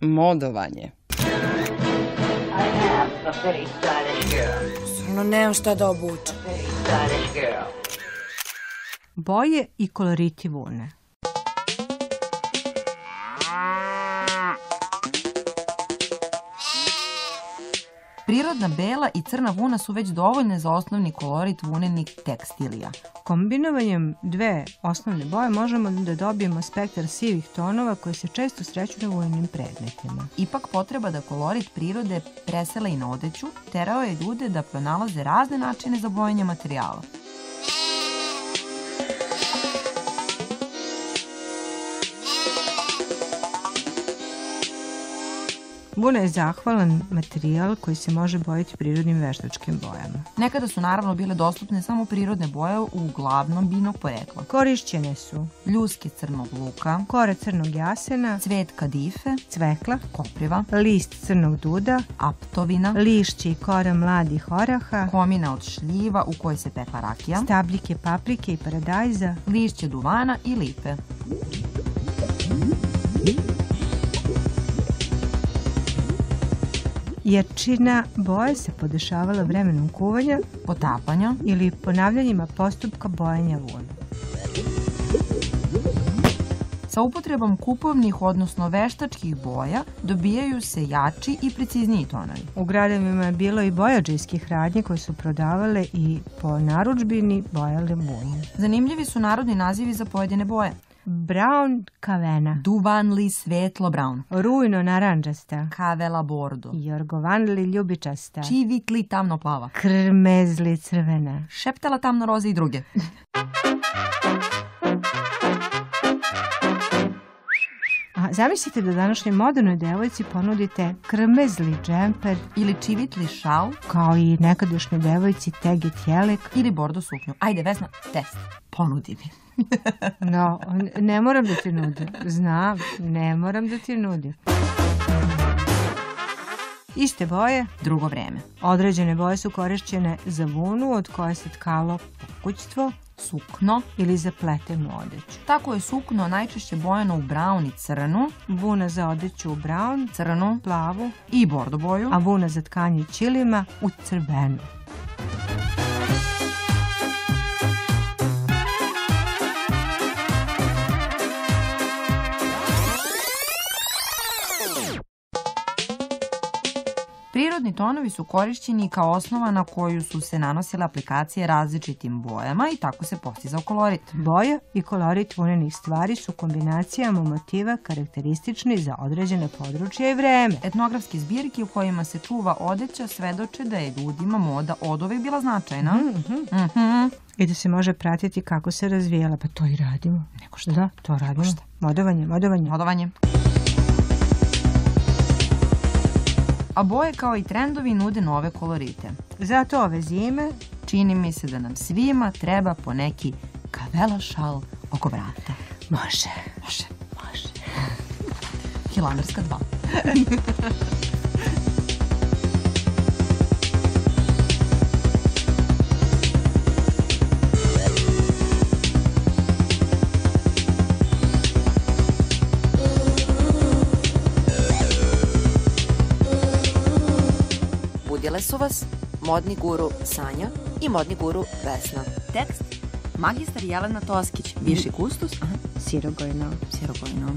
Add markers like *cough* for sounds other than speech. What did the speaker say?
modovanje. Stvarno nemam šta da obučem. Boje i koloriti vune. Prirodna bela i crna vuna su već dovoljne za osnovni kolorit vunenih tekstilija. Kombinovanjem dve osnovne boje možemo da dobijemo spektar sivih tonova koji se često sreću na vojnim predmetima. Ipak potreba da kolorit prirode presela i na odeću terao je ljude da pronalaze razne načine za bojanje materijala. Vuna je zahvalan materijal koji se može bojiti prirodnim veštačkim bojama. Nekada su naravno bile dostupne samo prirodne boje uglavnom biljnog porekla. Korišćene su Ljuske crnog luka, kora crnog jasena, cvet kadife, cvekla, kopriva, list crnog duda, aptovina, lišće i kora mladih oraha, komina od šljiva u kojoj se pekla rakija, stabljike paprike i paradajza, lišće duvana i lipe. Jačina boje se podešavala vremenom kuvanja Potapanja, ili ponavljanjima postupka bojanja vuna. Sa upotrebom kupovnih, odnosno veštačkih boja, dobijaju se jači i precizniji tonovi. U gradovima je bilo i bojađijskih radnji koje su prodavale i po naručbini bojale vunu. Zanimljivi su narodni nazivi za pojedine boje. Brown kavena, Duvanli svetlo brown, rujno naranđasta, kavela bordo, jorgovanli ljubičasta, čivitli tamno plava, krmezli crvena. šeptela tamno roze i druge. A zamislite da današnjoj modernoj devojci ponudite krmezli džemper Ili čivitli šal kao i nekadašnjoj devojci teget jelek. ili bordo suknju. Ajde, Vesna, test. Ponudi mi. *laughs* No, ne moram da ti nudim. Znam, ne moram da ti nudim. Iste boje, Drugo vreme. određene boje su korišćene za vunu od koje se tkalo pokućstvo Sukno. ili za pletenu odeću. Tako je sukno najčešće bojano u brown i crnu, Vuna za odeću u brown, crnu plavu, i bordo boju. a vuna za tkanje ćilima u crvenu. Prirodni tonovi su korišćeni kao osnova na koju su se nanosile aplikacije različitim bojama i tako se postizao kolorit. Boja i kolorit vunenih stvari su kombinacijama motiva karakteristični za određene područje i vreme. Etnografske zbirke u kojima se čuva odeća svedoče da je ljudima moda od uvek bila značajna. Mhm. I da se može pratiti kako se razvijala, pa to i radimo. Neko šta? Da, to radimo. Modovanje, modovanje. Modovanje. A boje kao i trendovi nude nove kolorite. Zato ove zime Čini mi se da nam svima treba po neki kavela šal oko vrata. može. Može, može. Hilandarska 2. *laughs* su vas modni guru Sanja i modni guru Vesna. Tekst Magistar Jelena Toskić, viši kustus, aha, Sirogojno. Sirogojno.